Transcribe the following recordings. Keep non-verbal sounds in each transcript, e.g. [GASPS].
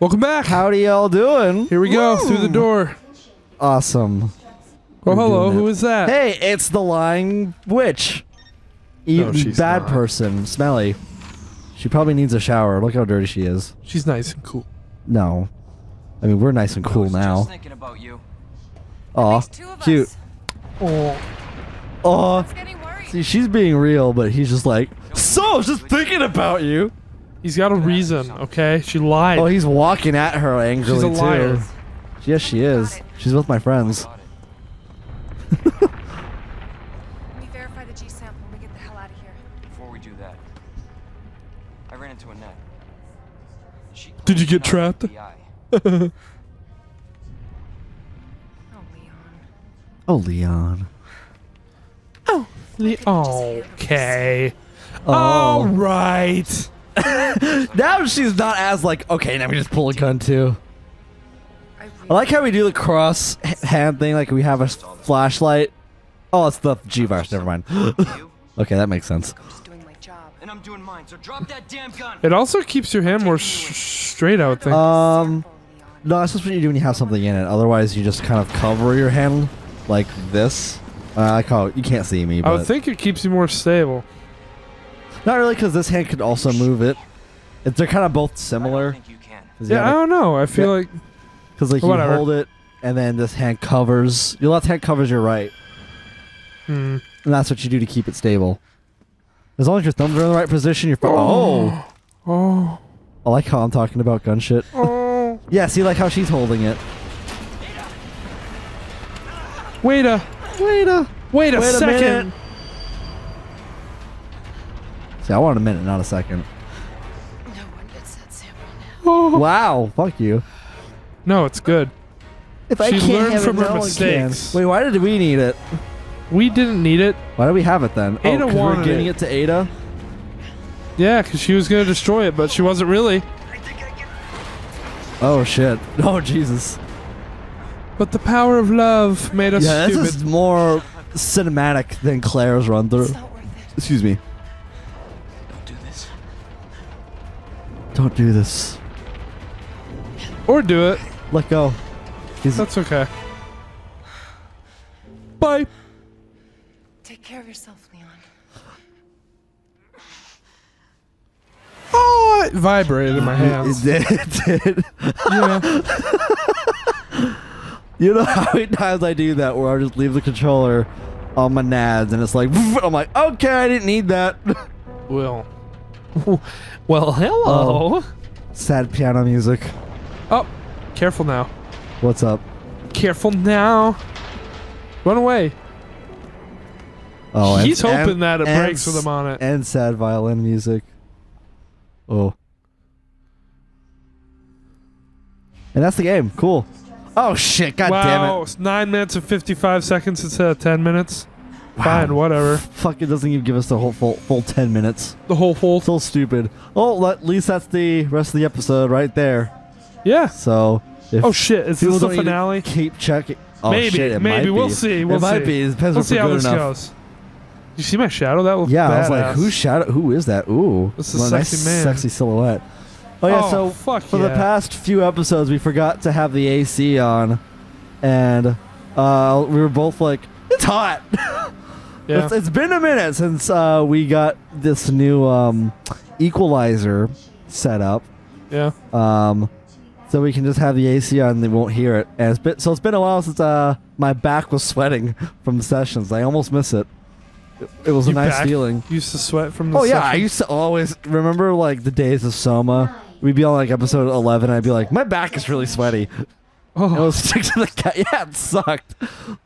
Welcome back. How Howdy, y'all doing? Here we go through the door. Awesome. Oh, We're hello. Who is that? Hey, it's the lying witch. Oh, e- No, she's bad not. person, smelly. She probably needs a shower. Look how dirty she is. She's nice and cool. No, I mean we're nice and I cool was now. Just thinking about you. Aw, Makes two of cute. us. Oh, Aw, It's getting worried. see, she's being real, but he's just like, so I was just thinking about you. He's got a reason. Okay, she lied. Oh, he's walking at her angrily She's a liar. too. Yes, she is. She's with my friends. [LAUGHS] Let me verify the G sample and we get the hell out of here. Before we do that, I ran into Annette. She Did you get she's not trapped? [LAUGHS] Oh, Leon. Oh, Leon. Oh, Le- okay. Oh. All right. [LAUGHS] Now she's not as like, okay, now we just pull a gun too. I like how we do the cross hand thing, like we have a flashlight. Oh, it's the G virus. Never mind. [LAUGHS] okay, that makes sense. I'm just doing my job. and I'm doing mine. So drop that damn gun. It also keeps your hand more sh- straight. I would think. Um, no, that's just what you do when you have something in it. Otherwise, you just kind of cover your hand like this. Uh, I call it. You can't see me, I would think it keeps you more stable. Not really because this hand could also move it. It, they're kind of both similar. don't think you can. Yeah, I don't know. I feel Yeah. like Because like you Whatever. hold it, and then this hand covers. Your left hand covers your right, hmm. and that's what you do to keep it stable. As long as your thumbs are in the right position, you're fine. Oh. Oh. I like how I'm talking about gun shit. Oh. Yeah, see like how she's holding it. Wait a. Wait a Wait a Wait a second. minute. See, I want a minute, not a second. No one gets that sample now. Oh. [LAUGHS] Wow, fuck you. No, it's good. If She learned have it, from her no mistakes. Wait, why did we need it? We didn't need it. Why do we have it then? Ada oh, 'cause we're wanted giving it. it. to Ada. Yeah, because she was gonna destroy it, but she wasn't really. Oh shit. [LAUGHS] Oh Jesus. But the power of love made us yeah, stupid. this is more cinematic than Claire's run through. It's not worth it. Excuse me. Don't do this. Or do it. Let go. He's, That's okay. Bye. Take care of yourself, Leon. Oh, it vibrated in my hands. it [LAUGHS] did. It did. yeah. You know how many times I do that where I just leave the controller on my nads and it's like [LAUGHS] I'm like, okay, I didn't need that. Well. [LAUGHS] Well, hello. Um, sad piano music. Oh, careful now. What's up? Careful now. Run away. Oh, and- He's hoping and- that it and breaks with him on it. And sad violin music. Oh. And that's the game. Cool. Oh shit! God wow, damn it! nine minutes and fifty-five seconds instead of ten minutes. Fine, whatever. Fuck! It doesn't even give us the whole full, full ten minutes. The whole whole. So stupid. Oh, at least that's the rest of the episode right there. Yeah. So. Oh shit! Is this the don't need to finale? Keep checking. Oh, maybe. shit, it maybe we'll see. We'll it might be. It depends We'll see how good this enough. goes. You see my shadow? That was Yeah, I was like, badass. who's shadow? Who is that? Ooh, This is nice, sexy man. sexy silhouette. Oh yeah, Oh, so fuck for the past few episodes, we forgot to have the AC on, and uh, we were both like, "It's hot." [LAUGHS] Yeah. it's, it's been a minute since uh, we got this new um, equalizer set up, yeah. um, so we can just have the AC on and they won't hear it. And it's been, so it's been a while since uh, my back was sweating [LAUGHS] from the sessions. I almost miss it. It, it was You a nice back feeling. Used to sweat from the. Oh yeah, I used to always remember like the days of Soma. We'd be on like episode eleven. I'd be like, my back is really sweaty. Oh. It was [LAUGHS] stick to the cat. Yeah, it sucked,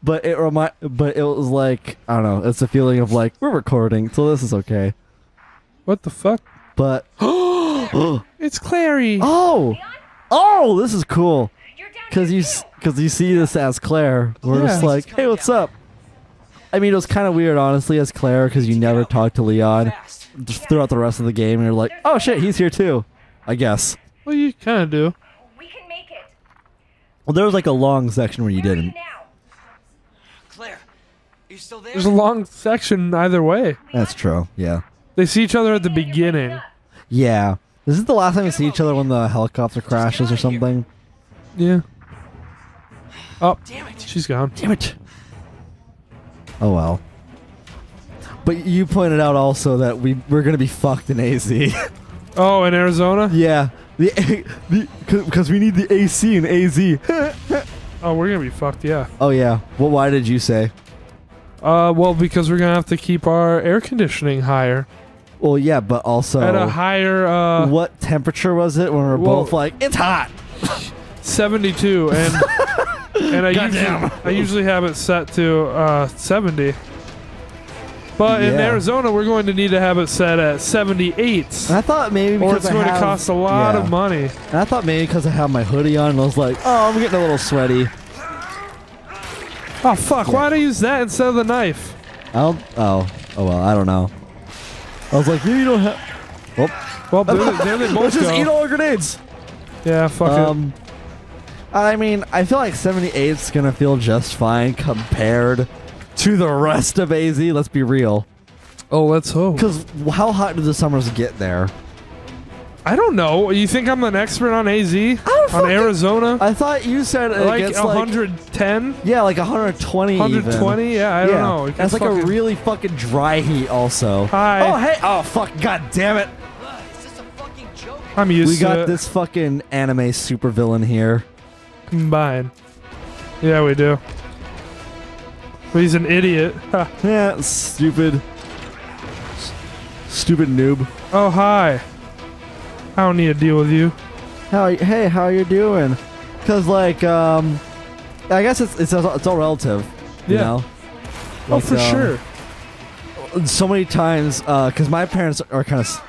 but it remind. But it was like I don't know. It's a feeling of like we're recording, so this is okay. What the fuck? But [GASPS] [GASPS] It's Clary. oh, oh, this is cool because you because you see this as Claire. We're just like, hey, what's up? I mean, it was kind of weird, honestly, as Claire, because you never talk to Leon throughout the rest of the game. And you're like, oh shit, he's here too. I guess. Well, you kind of do. We can make it. Well, there was like a long section where you Where didn't. now? Claire, you still there? There's a long section either way. That's true. Yeah. They see each other at the beginning. Yeah. Is it the last time we see each other when the helicopter crashes or something? Yeah. Oh, Damn it. she's gone. Damn it. Oh well. But you pointed out also that we we're gonna be fucked in AZ. [LAUGHS] Oh, in Arizona? yeah. The because we need the AC and AZ. [LAUGHS] Oh, we're gonna be fucked. Yeah. oh yeah. Well, why did you say? Uh, well, because we're gonna have to keep our air conditioning higher Well, yeah, but also at a higher uh what temperature was it when we are Well- both like it's hot? [LAUGHS] 72 and [LAUGHS] and I usually, I usually have it set to uh 70. But in Yeah. Arizona, we're going to need to have it set at 78. And I thought maybe because Or it's I going to cost a lot yeah. of money. And I thought maybe because I have my hoodie on, and I was like, oh, I'm getting a little sweaty. Oh fuck! Why did I use that instead of the knife? I don't. Oh, oh well, I don't know. I was like, maybe you don't have. Well, Well, there, [LAUGHS] there they both let's just go. eat all our grenades. yeah, fuck Um, I mean, I feel like 78 is gonna feel just fine compared to the rest of AZ. Let's be real. Oh, let's hope. Because how hot do the summers get there? I don't know. You think I'm an expert on AZ? don't On fucking- Arizona? I thought you said it like gets like 110? yeah, like 120. even. 120? Yeah, I yeah. don't know. It That's like a really fucking dry heat, also. Hi. Oh hey! Oh fuck! God damn it! Is this a fucking joke? I'm used We got it. this fucking anime supervillain here. combined. Yeah, we do. But he's an idiot. Yeah, stupid. S- Stupid noob. oh, hi. I don't need to deal with you. How? Hey, how you doing? Cause like, um, I guess it's it's all, it's all relative. You Yeah. know? Oh, for um, sure. So many times, uh, cause my parents are kind of.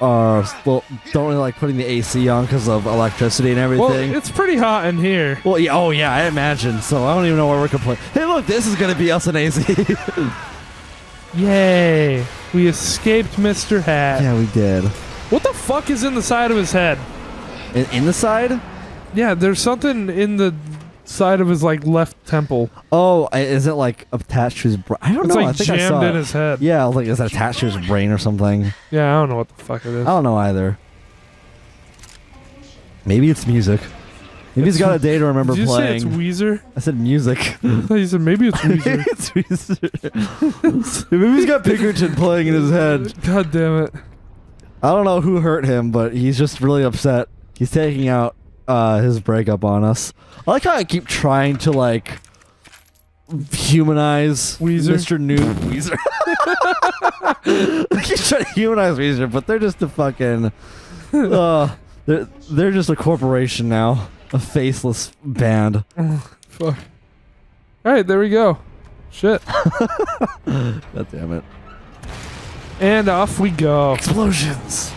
Uh, well, don't really like putting the AC on because of electricity and everything. Well, it's pretty hot in here. Well, yeah, oh yeah, I imagine. So I don't even know where we're complaining. Hey, look, this is gonna be us in AC. [LAUGHS] Yay. We escaped Mr. Hat. yeah, we did. What the fuck is in the side of his head? In, in the side? Yeah, there's something in the side of his like left temple. Oh, is it like attached to his brain? I don't It's know. like I think I jammed saw in it. his head. Yeah, like is it attached to his brain or something? Yeah, I don't know what the fuck it is. I don't know either. Maybe it's music. Maybe he's got a [LAUGHS] day to remember Did you playing. say it's Weezer? I said music. [LAUGHS] I thought you said maybe it's Weezer. it's Weezer. [LAUGHS] Maybe he's got Pinkerton playing in his head. God damn it. I don't know who hurt him, but he's just really upset. He's taking out uh, his breakup on us. I like how I keep trying to like humanize Weezer. Mr. Noob Weezer. [LAUGHS] I keep trying to humanize Weezer, but they're just a fucking uh, they're they're just a corporation now, a faceless band. [SIGHS] Fuck. Alright, there we go. Shit. [LAUGHS] God damn it! And off we go. Explosions.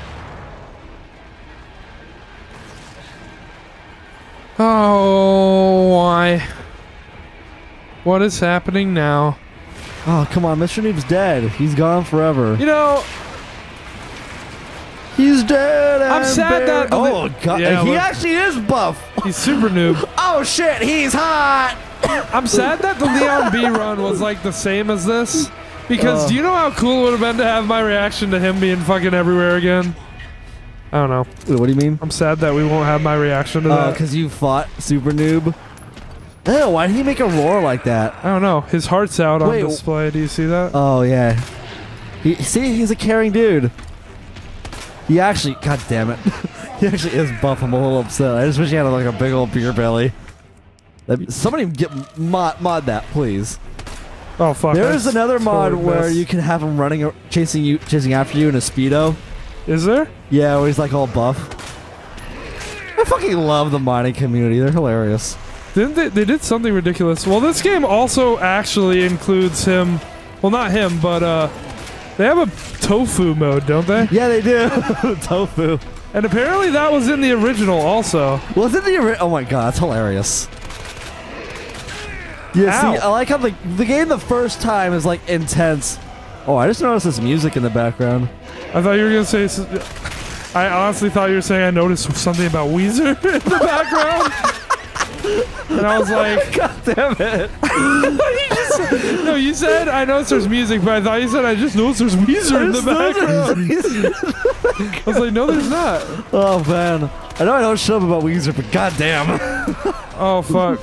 Oh, why? What is happening now? Oh come on, Mr. Noob's dead. He's gone forever. You know, He's dead. I'm sad that-. Oh god, Yeah, he look. actually is buff. he's super noob. [LAUGHS] Oh shit, he's hot. [COUGHS] I'm sad that the Leon B run was like the same as this. Because Uh. do you know how cool it would have been to have my reaction to him being fucking everywhere again? I don't know. Wait, what do you mean? I'm sad that we won't have my reaction to Oh, that. because you fought Super Noob. Ew, why did he make a roar like that? I don't know. His heart's out on display. Do you see that? Oh yeah. He, see, he's a caring dude. He actually, god damn it, [LAUGHS] he actually is buff. I'm a little upset. I just wish he had like a big old beer belly. Somebody get mod mod that, please. oh fuck. There is another mod totally where you can have him running, chasing you, chasing after you in a speedo. Is there? Yeah, where he's like all buff. I fucking love the modding community. They're hilarious. Didn't they? They did something ridiculous. Well, this game also actually includes him. Well, not him, but uh, they have a tofu mode, don't they? Yeah, they do. [LAUGHS] Tofu. And apparently that was in the original also. Was it the ori- Oh my god, that's hilarious. Yeah, see, I like how the the game the first time is like intense. Oh, I just noticed this music in the background. I thought you were gonna say. I honestly thought you were saying I noticed something about Weezer [LAUGHS] in the background, and I was like, [LAUGHS] God damn it! [LAUGHS] "You just no, you said I noticed there's music, but I thought you said I just noticed there's Weezer in the background. I was like, no, there's not. oh man, I know I don't shut up about Weezer, but goddamn, Oh fuck.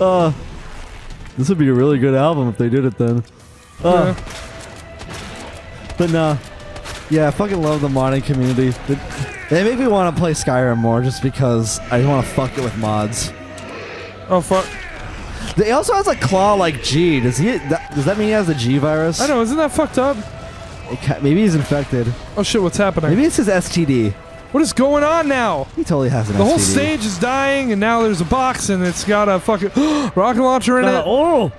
uh, this would be a really good album if they did it then. Uh, Yeah. But nah, yeah, I fucking love the modding community. They, make me want to play Skyrim more just because I want to fuck it with mods. Oh fuck. He also has a claw like G. Does he? That, does that mean he has the G virus? I know, isn't that fucked up? Maybe he's infected. Oh shit, what's happening? Maybe it's his STD. What is going on now? He totally has an STD. The STD. whole stage is dying, and now there's a box, and it's got a fucking [GASPS] rocket launcher in Uh, it. oh,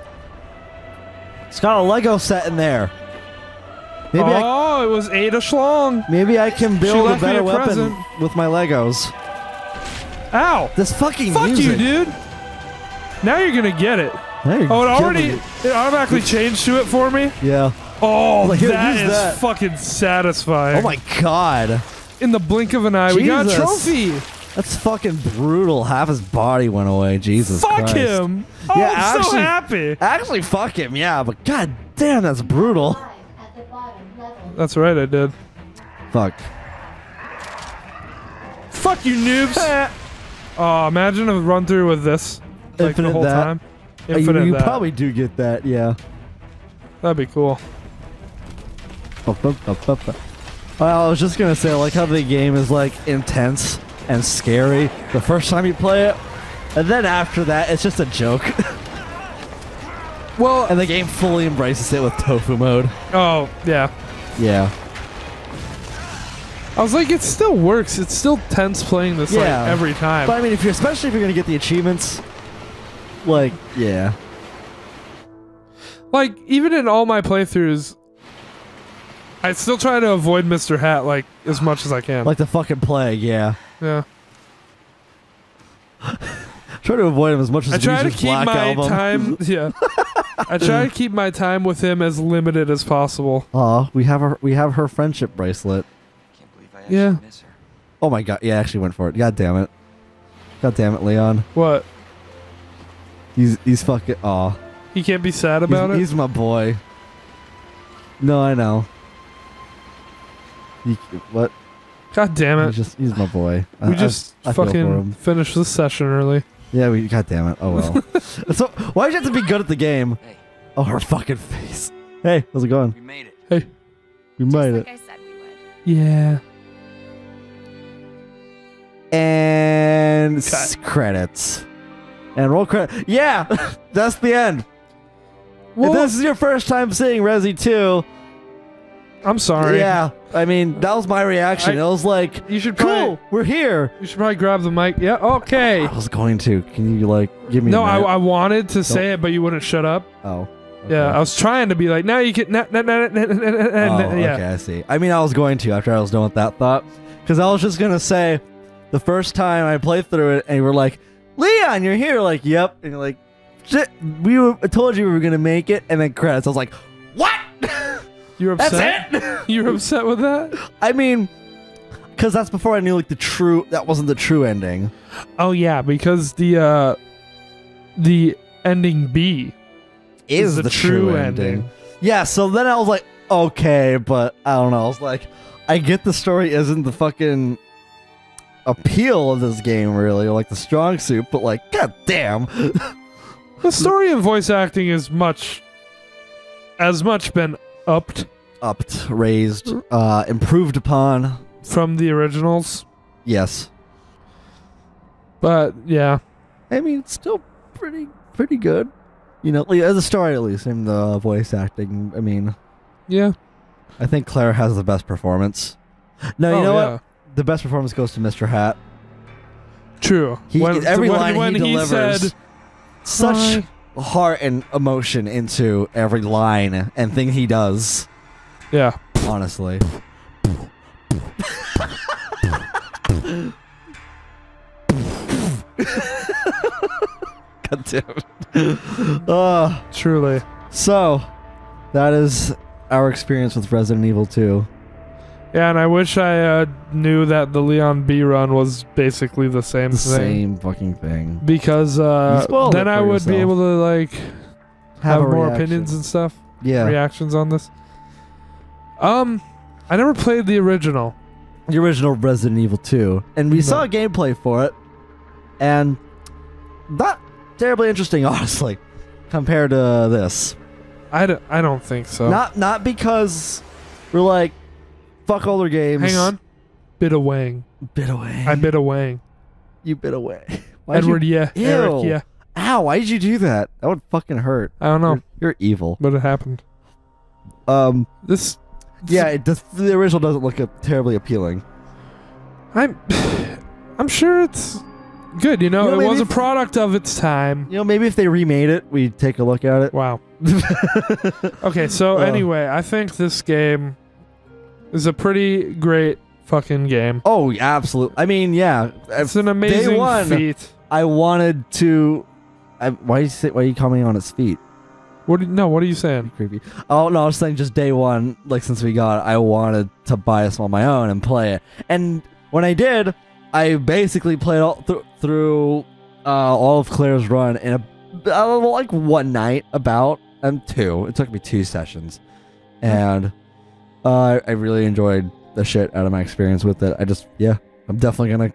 it's got a Lego set in there. Maybe I oh, it was Ada Schlong. maybe I can build a better a weapon present. with my Legos. Ow! This fucking Fuck music. you, dude. Now you're gonna get it. Oh, it already it. it automatically changed to it for me. Yeah. Oh, Like, that is that. fucking satisfying. Oh my god. In the blink of an eye, we got a trophy. That's fucking brutal. Half his body went away. Jesus Fuck Christ. him. Oh, Yeah, I'm so happy. Actually, fuck him, yeah, but god damn, that's brutal. at the bottom level. That's right, I did. Fuck. Fuck you, noobs. [LAUGHS] oh, imagine a run through with this. Like the Infinite whole that. time. Uh, you Infinite you that. probably do get that, yeah. That'd be cool. Up, up, up, up, up. Well, I was just gonna say, I like how the game is like intense and scary the first time you play it, and then after that, it's just a joke. [LAUGHS] Well, and the game fully embraces it with tofu mode. oh yeah. Yeah. I was like, it still works. It's still tense playing this Yeah. like every time. But I mean, if you're especially if you're gonna get the achievements, like yeah, like even in all my playthroughs, I still try to avoid Mr. Hat like as much as I can. like the fucking plague, yeah. yeah. [LAUGHS] Try to avoid him as much as I try to keep Black my album. time. [LAUGHS] Yeah. I try to keep my time with him as limited as possible. Aw, we have her. We have her friendship bracelet. I can't believe I actually Yeah. miss her. Oh my god! Yeah, I actually went for it. God damn it! God damn it, Leon. What? He's he's fucking. Aw, He can't be sad he's, about it. he's my boy. No, I know. He, what? God damn He's it. just he's my boy. I- We I- just I feel fucking him. finished this session early. Yeah, we. God damn it. Oh well. [LAUGHS] so why did you have to be good at the game? Hey, Oh, her fucking face. Hey, how's it going? we made it. Hey. We Just made like it. I said we would. Yeah. And s- credits. And roll credit. Yeah, [LAUGHS] that's the end. If Well, this is your first time seeing Resi 2, I'm sorry. yeah, I mean, that was my reaction. I- it was like, You should probably cool, we're here. you should probably grab the mic. Yeah, okay. I was going to. Can you, like, give me No, I? I wanted to say it, but you wouldn't shut up. Oh. Yeah, I was trying to be like, now you can. Nah, nah, nah, nah, nah, nah, Oh, yeah. okay, I see. I mean, I was going to after I was done with that thought. Because I was just going to say, the first time I played through it, and you were like, Leon, you're here. Like, yep. And you're like, shit, we were, I told you we were going to make it. And then credits. I was like, what? You were That's upset. it? [LAUGHS] You're upset with that? I mean, because that's before I knew, like, the true, that wasn't the true ending. Oh yeah, because the uh the ending B Is the, true, ending. Yeah, so then I was like, okay, but I don't know. I was like, I get the story isn't the fucking appeal of this game, really, or like the strong suit, but like, god damn. The story and voice acting is much as much been upped Upped, raised, uh, improved upon. from the originals. Yes. But yeah. I mean, it's still pretty, pretty good. You know, as a story at least, and the voice acting. I mean, Yeah. I think Claire has the best performance. No, you Oh, know yeah. what? The best performance goes to Mr. Hat. True. He, every when, line when he delivers, said such. Heart and emotion into every line and thing he does. Yeah. Honestly, [LAUGHS] God damn it. Uh, Truly. so, that is our experience with Resident Evil 2. Yeah, and I wish I uh, knew that the Leon B run was basically the same The thing. same fucking thing. Because uh, then I for would be able to like Have have, more reaction. opinions and stuff, Yeah. reactions on this. Um, I never played the original. the original Resident Evil 2, and we No. saw gameplay for it, and not terribly interesting, [LAUGHS] honestly, compared to this. I don't, I don't think so. Not not because we're like, fuck older games. Hang on. Bit of Wang. bit away. I bit of Wang. you bit away. [LAUGHS] Why'd Edward, you, yeah. Ew. Eric, yeah. Ow! Why did you do that? That would fucking hurt. I don't know, You're, you're evil. but it happened. Um. This, Yeah. It does, the original doesn't look terribly appealing. I'm, [SIGHS] I'm sure it's good. You know, You know, it was maybe a product of its time. You know, maybe if they remade it, we'd take a look at it. Wow. [LAUGHS] Okay, so Uh. anyway, I think this game is a pretty great fucking game. oh, absolutely. I mean, yeah. It's an amazing Day one. feat. I wanted to. I, why you say, why are you commenting on its feet? What? Do, no, what are you saying? Creepy. Oh no, I was saying just day one, like since we got, it, I wanted to buy this on my own and play it. And when I did, I basically played all th- through uh, all of Claire's run in a uh, like one night, about and two. It took me two sessions, and uh, I really enjoyed the shit out of my experience with it. I just yeah, I'm definitely gonna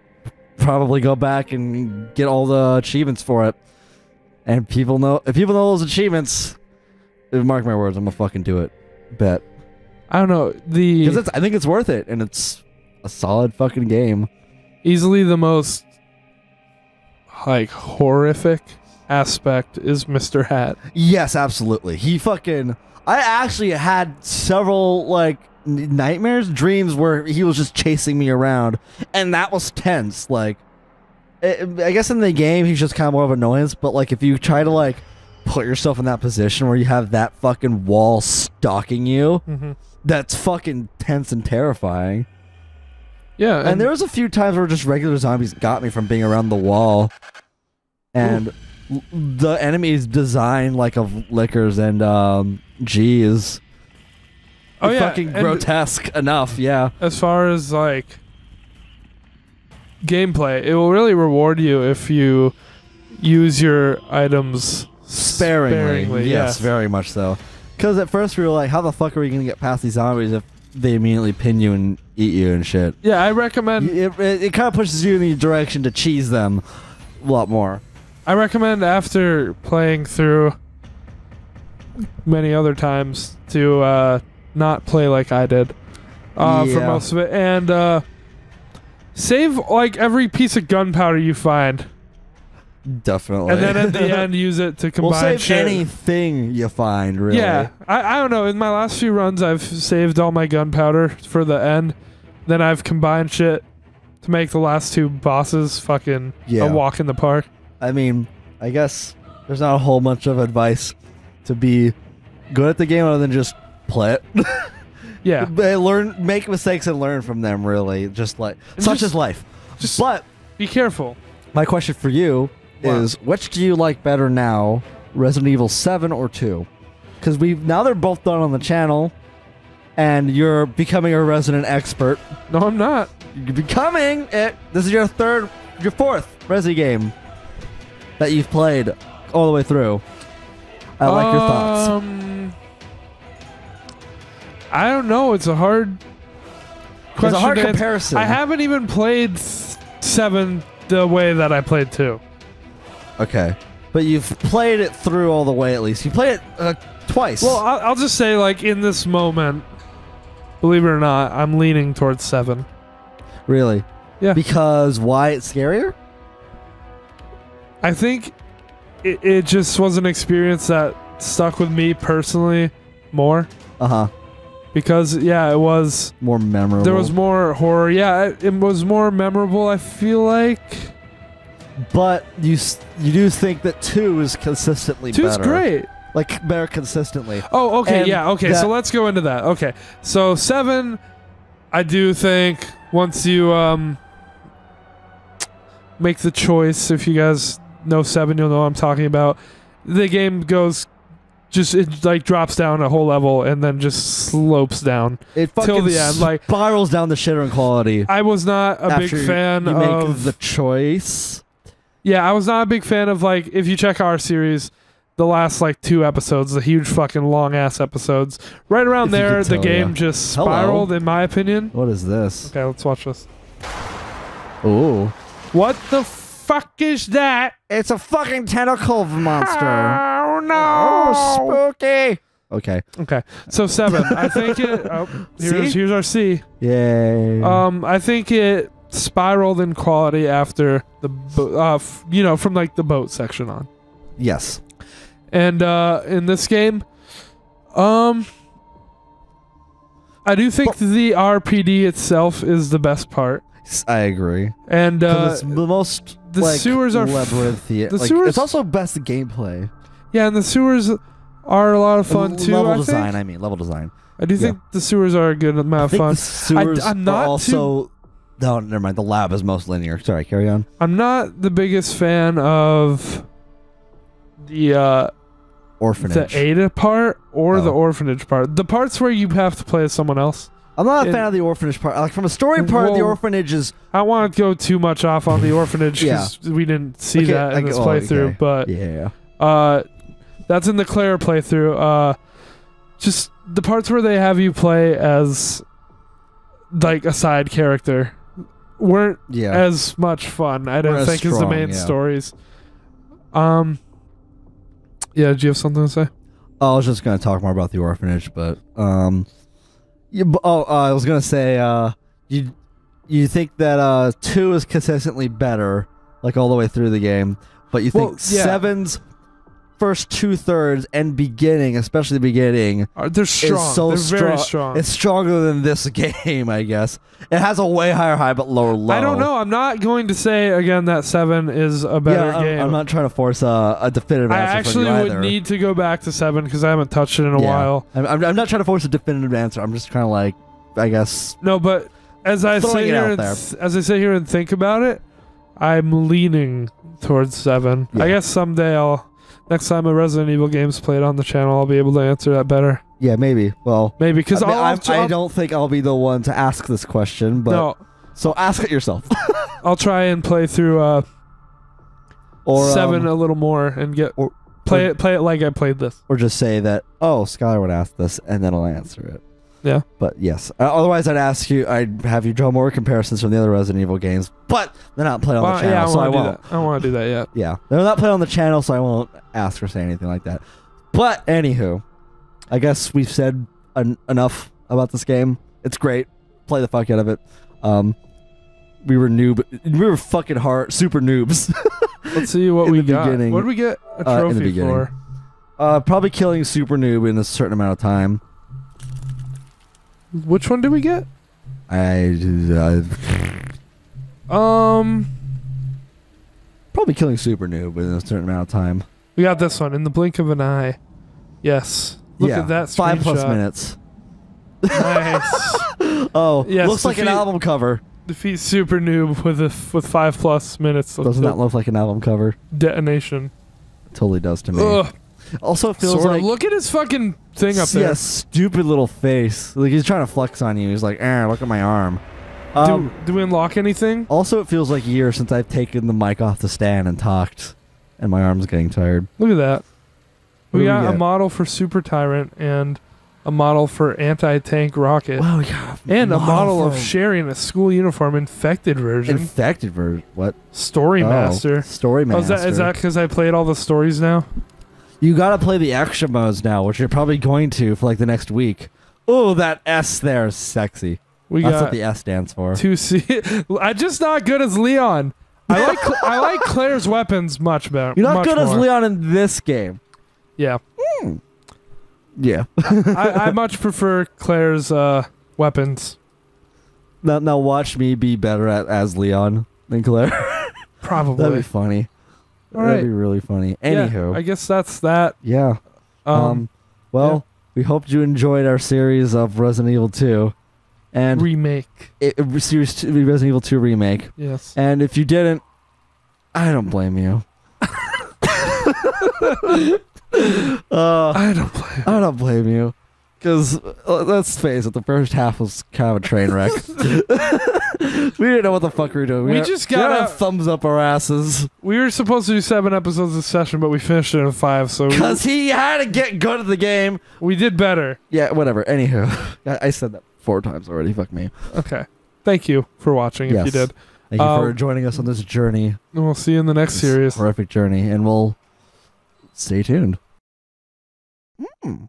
probably go back and get all the achievements for it. And people know if people know those achievements, mark my words, I'm gonna fucking do it. Bet I don't know. The because I think it's worth it, and it's a solid fucking game. easily the most like horrific aspect is Mr. Hat. Yes, absolutely. He fucking. I actually had several like nightmares, dreams where he was just chasing me around, and that was tense. Like, I I guess in the game he's just kind of more of annoyance, but like if you try to like put yourself in that position where you have that fucking wall stalking you, Mm-hmm. that's fucking tense and terrifying. Yeah, And, there was a few times where just regular zombies got me from being around the wall, and l- the enemies design like of lickers and um, G's oh yeah, fucking and grotesque enough. Yeah, As far as like gameplay, it will really reward you if you use your items sparingly. sparingly yes, very much so. Because at first we were like, how the fuck are we gonna get past these zombies if they immediately pin you and eat you and shit? yeah, I recommend. It, it, it kind of pushes you in the direction to cheese them a lot more. I recommend after playing through many other times to uh, not play like I did uh, for most of it, and uh, save like every piece of gunpowder you find, Definitely. and then at the [LAUGHS] end use it to combine we'll save shit. anything you find. Really. Yeah, I, I don't know. In my last few runs, I've saved all my gunpowder for the end. Then I've combined shit to make the last two bosses fucking Yeah. a walk in the park. I mean, I guess there's not a whole bunch of advice to be good at the game other than just play it. [LAUGHS] Yeah, But learn, make mistakes and learn from them. Really, just like And such just- is life. just- but be careful. my question for you Wow. is: Which do you like better now, Resident Evil Seven or Two? Because we now they're both done on the channel, and you're becoming a resident expert. No, I'm not. You're becoming it. This is your third, your fourth Resi game that you've played all the way through. I like your thoughts. Um, I don't know. It's a hard. It's a hard comparison. I haven't even played seven the way that I played two. Okay, but you've played it through all the way at least. You played it uh, twice. Well, I'll, I'll just say, like in this moment, believe it or not, I'm leaning towards seven. really? Yeah. Because why it's scarier? I think it, it just was an experience that stuck with me personally more Uh huh. because yeah, it was More memorable. there was more horror. Yeah, it, it was more memorable. I feel like but you s- you do think that two is consistently two's better. great. Like better consistently. Oh, okay, And yeah, okay. that- so let's go into that. Okay, so seven, I do think once you um make the choice, if you guys know seven, you'll know what I'm talking about. The game goes just it like drops down a whole level and then just slopes down. It Till fucking the end, like- spirals down the shitter in quality. I was not a big fan you make of the choice. Yeah, I was not a big fan of like if you check our series, the last like two episodes, the huge fucking long ass episodes. Right around If there, could the game yeah. just Hello. spiraled, in my opinion. What is this? Okay, let's watch this. Ooh. What the fuck is that? It's a fucking tentacle monster. Oh no! Oh, spooky. Okay. Okay, so seven. I think it. [LAUGHS] Oh, here's here's our C. Yay. Um, I think it spiraled in quality after the, uh, f- you know, from like the boat section on. yes. And uh, in this game, um, I do think the RPD itself is the best part, S- I agree. And uh, it's the most the like, sewers are labyrinthian. [LAUGHS] the like, sewers- It's also best gameplay. yeah, and the sewers are a lot of fun too. Level I design. think. I mean, level design. I do think the sewers are a good I amount of fun. the sewers I'm not are too- also. No, never mind. The lab is most linear. Sorry, carry on. I'm not the biggest fan of the uh, Orphanage. the Ada part or the Oh. orphanage part. The parts where you have to play as someone else. I'm not a it- fan of the orphanage part. Like from a story part, the Well- orphanage is I to go too much off on the orphanage Yeah. because we didn't see Okay, that in this oh, playthrough. okay. But yeah. uh, that's in the Claire playthrough. Uh, just the parts where they have you play as like a side character weren't Yeah. as much fun. I as think as the main yeah. stories. Um. Yeah, do you have something to say? I was just gonna talk more about the orphanage, but um, you, oh, uh, I was gonna say, uh, you you think that uh two is consistently better, like all the way through the game, but you think Well, yeah. seven's first two thirds and beginning, especially the beginning, Uh, they're strong. is so they're strong. very strong. It's stronger than this [LAUGHS] game, I guess. It has a way higher high but lower low. I don't know. I'm not going to say again that seven is a better yeah, I'm, game. I'm not trying to force a, a definitive I answer actually from you would either. need to go back to seven because I haven't touched it in a Yeah. while. I'm, I'm, I'm not trying to force a definitive answer. I'm just kind of like, I guess. No, but as I Throwing sit it here out and there. as I sit here and think about it, I'm leaning towards seven. Yeah. I guess someday I'll. Next time a Resident Evil game's played on the channel, I'll be able to answer that better. Yeah, maybe. Well, Maybe because I, mean, I'll, I'm- I'll, I don't think I'll be the one to ask this question, but no, so ask it yourself. [LAUGHS] I'll try and play through uh, or seven um, a little more and get or- play or- it play it like I played this. or just say that. Oh, Skylar would ask this, and then I'll answer it. Yeah. But yes. Uh, otherwise, I'd ask you. I'd have you draw more comparisons from the other Resident Evil games, but they're not played on Well, the channel, yeah, I so I want to do won't. that. I don't want to do that yet. Yeah, they're not played on the channel, so I won't ask or say anything like that. But anywho, I guess we've said en- enough about this game. It's great. Play the fuck out of it. Um, we were noob. We were fucking hard, super noobs. [LAUGHS] Let's see what we got. beginning- What did we get a uh, in the trophy beginning. for? uh, probably killing super noob in a certain amount of time. Which one did we get? I uh, Um, probably killing super noob in a certain amount of time. we got this one in the blink of an eye. Yes. Look yeah, at that five plus minutes. Nice. [LAUGHS] Oh, Yes, looks like an album cover. Defeat Super Noob with a with five plus minutes Doesn't that look like an album cover? detonation. Totally does to me. Ugh. Also, it feels Sort of. like Look at his fucking thing up there. Yeah, stupid little face. Like he's trying to flex on you. He's like, "Ah, look at my arm." Um, do, do we unlock anything? also, it feels like years since I've taken the mic off the stand and talked, and my arm's getting tired. Look at that. What We do we got a model for Super Tyrant and a model for anti-tank rocket. Wow, yeah. and a model of Sherry in a school uniform infected version. infected version. What? Story Oh, Master. Story Oh, master. is that because I played all the stories now? You gotta play the extra modes now, which you're probably going to for like the next week. Oh, that S there is sexy. We That's got what the S stands for. two C. [LAUGHS] I'm just not good as Leon. I like I like Claire's weapons much better. You're not much good as. Leon in this game. Yeah, Yeah. I, I much prefer Claire's uh, weapons. now, now watch me be better at as Leon than Claire. [LAUGHS] Probably. That'd be funny. All That'd right. be really funny. Yeah, Anywho, I guess that's that. yeah. Um, Um, well, we hope you enjoyed our series of Resident Evil 2 and remake. it, it- series two, Resident Evil 2 remake. Yes. And if you didn't, I don't blame you. [LAUGHS] uh, I don't play. I don't blame you. Because uh, let's face it, the first half was kind of a train wreck. [LAUGHS] we didn't know what the fuck we were doing. We had- just we got had out- thumbs up our asses We were supposed to do seven episodes this session, but we finished it in five, so we, because he had to get good at the game. we did better. Yeah, whatever. Anywho, [LAUGHS] I, I said that four times already. Fuck me. Okay. Thank you for watching. If you did, Thank you for Um, joining us on this journey, and we'll see you in the next series. horrific journey, and we'll stay tuned. Mm.